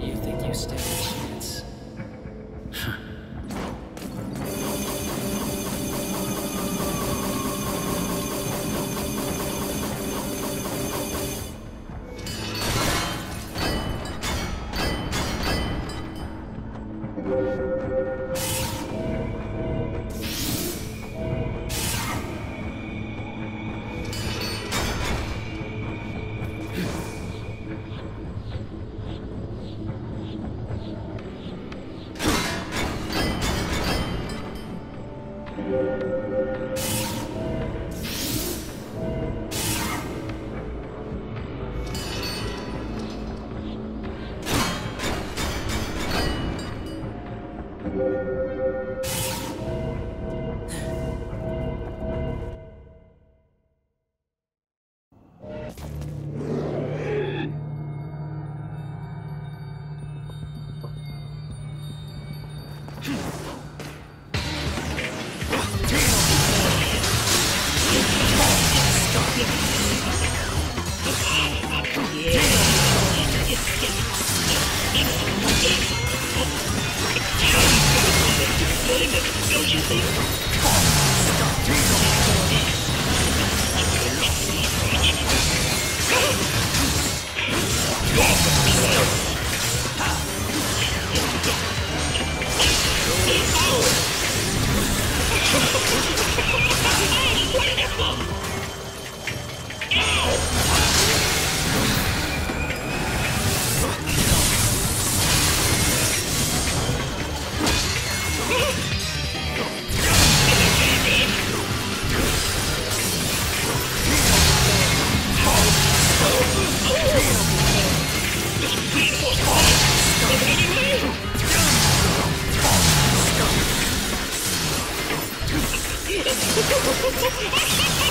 You think you stand Yeah. Ha ha ha ha ha!